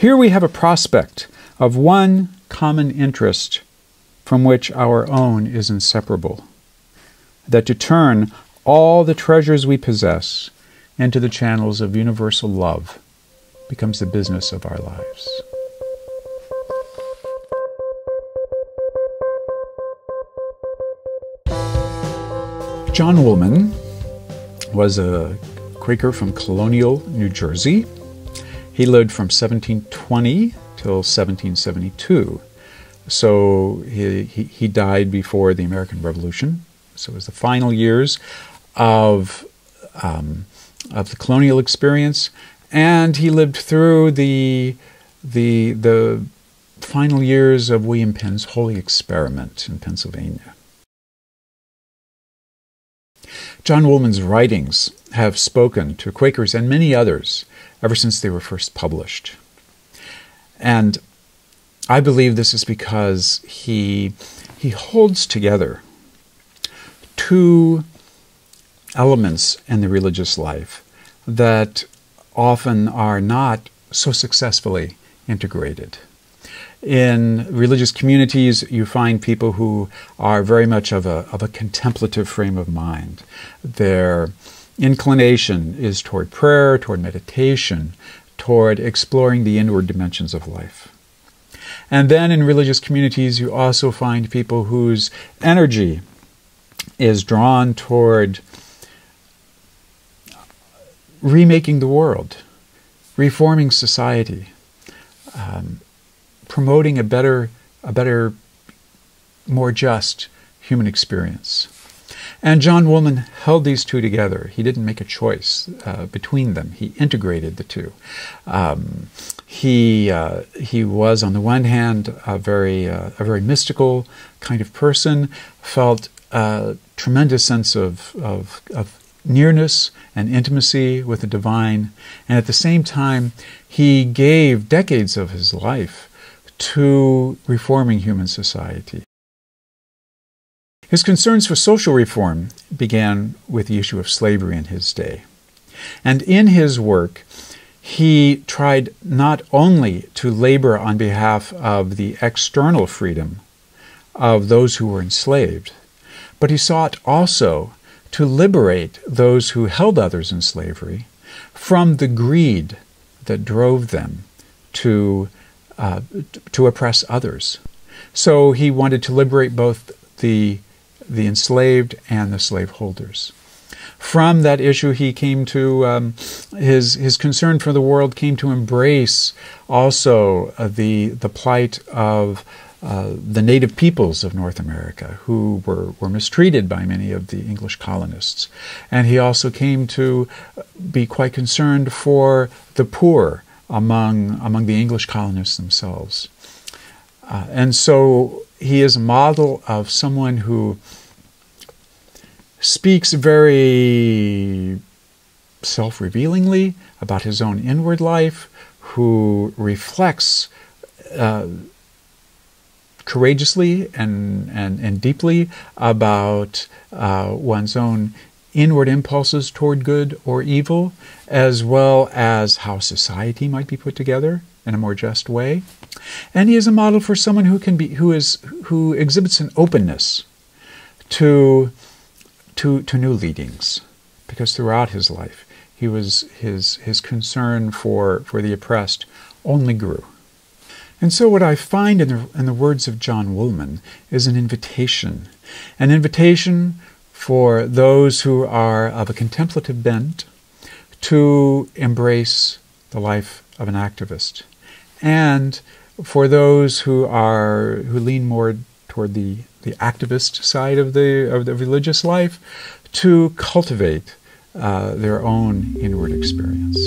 Here we have a prospect of one common interest from which our own is inseparable. That to turn all the treasures we possess into the channels of universal love becomes the business of our lives. John Woolman was a Quaker from Colonial, New Jersey. He lived from 1720 till 1772. So he, he, he, died before the American Revolution. So it was the final years of, um, of the colonial experience. And he lived through the, the, the final years of William Penn's Holy Experiment in Pennsylvania. John Woolman's writings have spoken to Quakers and many others ever since they were first published. And I believe this is because he, he holds together two elements in the religious life that often are not so successfully integrated in religious communities, you find people who are very much of a, of a contemplative frame of mind. Their inclination is toward prayer, toward meditation, toward exploring the inward dimensions of life. And then in religious communities, you also find people whose energy is drawn toward remaking the world, reforming society, um, promoting a better, a better, more just human experience. And John Woolman held these two together. He didn't make a choice uh, between them. He integrated the two. Um, he uh, he was on the one hand a very uh, a very mystical kind of person, felt a tremendous sense of, of, of nearness and intimacy with the divine, and at the same time he gave decades of his life to reforming human society. His concerns for social reform began with the issue of slavery in his day. And in his work, he tried not only to labor on behalf of the external freedom of those who were enslaved, but he sought also to liberate those who held others in slavery from the greed that drove them to uh, to oppress others. So he wanted to liberate both the, the enslaved and the slaveholders. From that issue, he came to um, his his concern for the world came to embrace also uh, the the plight of uh, the native peoples of North America who were, were mistreated by many of the English colonists. And he also came to be quite concerned for the poor among, among the English colonists themselves. Uh, and so he is a model of someone who speaks very self revealingly about his own inward life, who reflects uh, courageously and, and, and deeply about uh, one's own inward impulses toward good or evil, as well as how society might be put together in a more just way. And he is a model for someone who can be who is who exhibits an openness to to to new leadings, because throughout his life he was his his concern for for the oppressed only grew. And so what I find in the in the words of John Woolman is an invitation, an invitation for those who are of a contemplative bent to embrace the life of an activist, and for those who are who lean more toward the the activist side of the of the religious life to cultivate uh, their own inward experience.